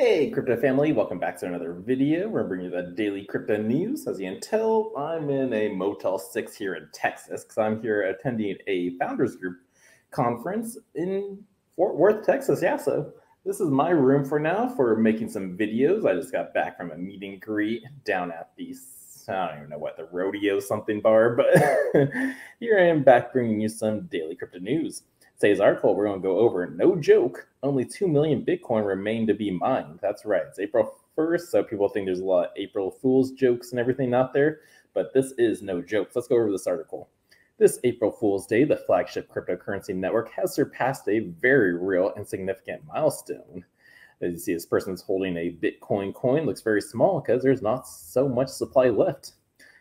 Hey, crypto family, welcome back to another video. We're bringing you the daily crypto news. As you can tell, I'm in a Motel 6 here in Texas because I'm here attending a founders group conference in Fort Worth, Texas. Yeah, so this is my room for now for making some videos. I just got back from a meet and greet down at the, I don't even know what, the rodeo something bar, but here I am back bringing you some daily crypto news. Today's article, we're going to go over, no joke, only 2 million Bitcoin remain to be mined. That's right. It's April 1st, so people think there's a lot of April Fool's jokes and everything out there, but this is no joke. Let's go over this article. This April Fool's Day, the flagship cryptocurrency network has surpassed a very real and significant milestone. As you see, this person's holding a Bitcoin coin, looks very small because there's not so much supply left.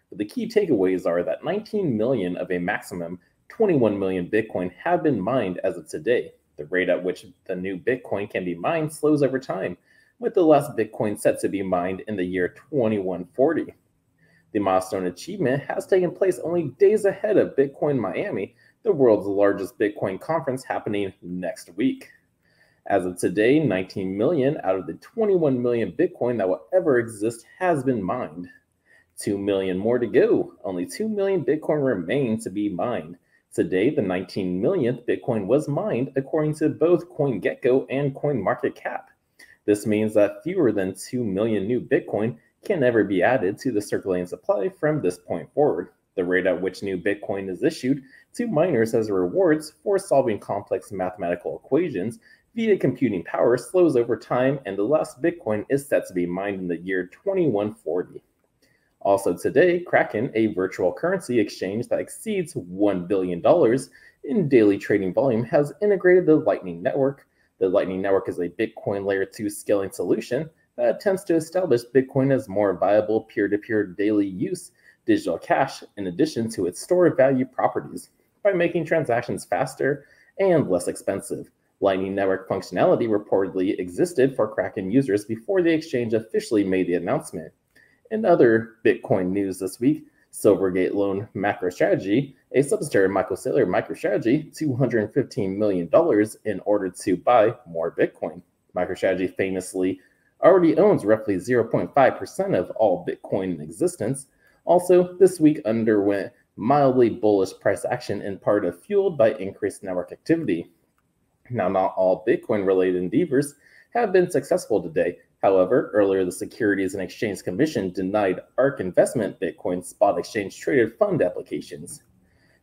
But the key takeaways are that 19 million of a maximum 21 million Bitcoin have been mined as of today. The rate at which the new Bitcoin can be mined slows over time, with the last Bitcoin set to be mined in the year 2140. The milestone achievement has taken place only days ahead of Bitcoin Miami, the world's largest Bitcoin conference happening next week. As of today, 19 million out of the 21 million Bitcoin that will ever exist has been mined. 2 million more to go. Only 2 million Bitcoin remain to be mined. Today, the 19 millionth Bitcoin was mined according to both CoinGecko and CoinMarketCap. This means that fewer than 2 million new Bitcoin can ever be added to the circulating supply from this point forward. The rate at which new Bitcoin is issued to miners as rewards for solving complex mathematical equations via computing power slows over time, and the last Bitcoin is set to be mined in the year 2140. Also today, Kraken, a virtual currency exchange that exceeds $1 billion in daily trading volume, has integrated the Lightning Network. The Lightning Network is a Bitcoin Layer 2 scaling solution that attempts to establish Bitcoin as more viable peer-to-peer daily use digital cash in addition to its store value properties by making transactions faster and less expensive. Lightning Network functionality reportedly existed for Kraken users before the exchange officially made the announcement. In other Bitcoin news this week, Silvergate Loan MicroStrategy, a subsidiary of Michael Saylor MicroStrategy, $215 million in order to buy more Bitcoin. MicroStrategy famously already owns roughly 0.5% of all Bitcoin in existence. Also, this week underwent mildly bullish price action in part of fueled by increased network activity. Now, not all Bitcoin related endeavors have been successful today, However, earlier the Securities and Exchange Commission denied ARK Investment Bitcoin spot exchange traded fund applications.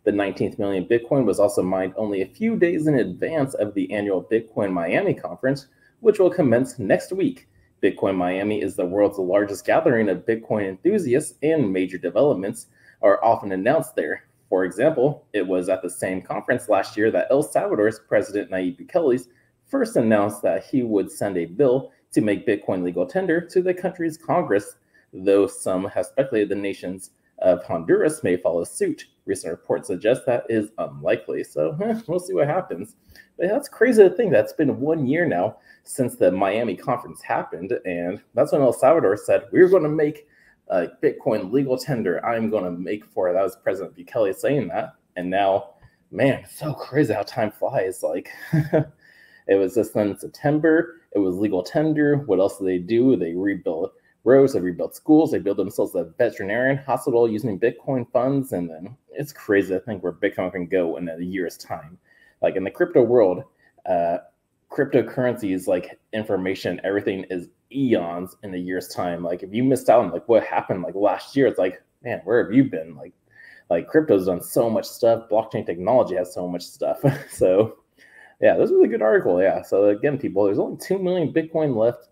The 19th million Bitcoin was also mined only a few days in advance of the annual Bitcoin Miami conference, which will commence next week. Bitcoin Miami is the world's largest gathering of Bitcoin enthusiasts, and major developments are often announced there. For example, it was at the same conference last year that El Salvador's President Nayib Bukele first announced that he would send a bill to make Bitcoin legal tender to the country's Congress, though some have speculated the nations of Honduras may follow suit. Recent reports suggest that is unlikely, so eh, we'll see what happens. But that's crazy to think that's been one year now since the Miami conference happened, and that's when El Salvador said we're going to make Bitcoin legal tender. I'm going to make for it. That was President Bukele saying that, and now, man, so crazy how time flies. Like it was just then in September it was legal tender. What else do they do? They rebuild roads, they rebuild schools, they build themselves a veterinarian hospital using Bitcoin funds. And then it's crazy to think where Bitcoin can go in a year's time. Like in the crypto world, uh, cryptocurrency is like information, everything is eons in a year's time. Like if you missed out on like what happened like last year, it's like, man, where have you been? Like like crypto's done so much stuff, blockchain technology has so much stuff. so yeah, this was a good article. Yeah. So again, people, there's only two million Bitcoin left.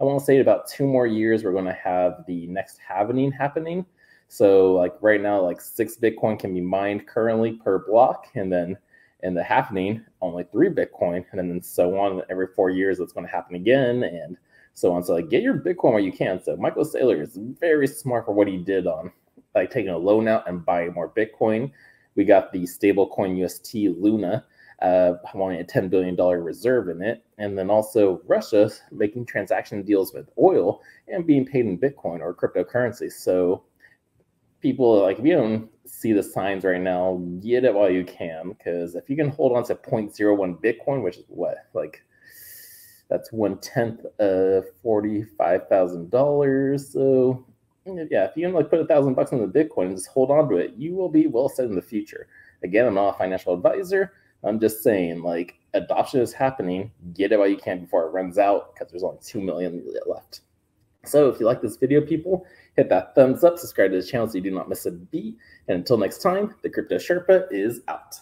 I want to say about two more years, we're going to have the next halvening happening. So like right now, like six Bitcoin can be mined currently per block, and then in the halvening, only three Bitcoin, and then so on. Every four years, it's going to happen again, and so on. So like, get your Bitcoin where you can. So Michael Saylor is very smart for what he did on like taking a loan out and buying more Bitcoin. We got the stablecoin UST Luna uh, wanting a $10 billion reserve in it. And then also Russia making transaction deals with oil and being paid in Bitcoin or cryptocurrency. So people like if you don't see the signs right now, get it while you can. Because if you can hold on to 0.01 Bitcoin, which is what, like That's one tenth of forty-five thousand dollars. So yeah, if you can like put a thousand bucks in the Bitcoin and just hold on to it, you will be well set in the future. Again, I'm not a financial advisor. I'm just saying, like, adoption is happening. Get it while you can before it runs out because there's only 2 million left. So if you like this video, people, hit that thumbs up, subscribe to the channel so you do not miss a beat. And until next time, the Crypto Sherpa is out.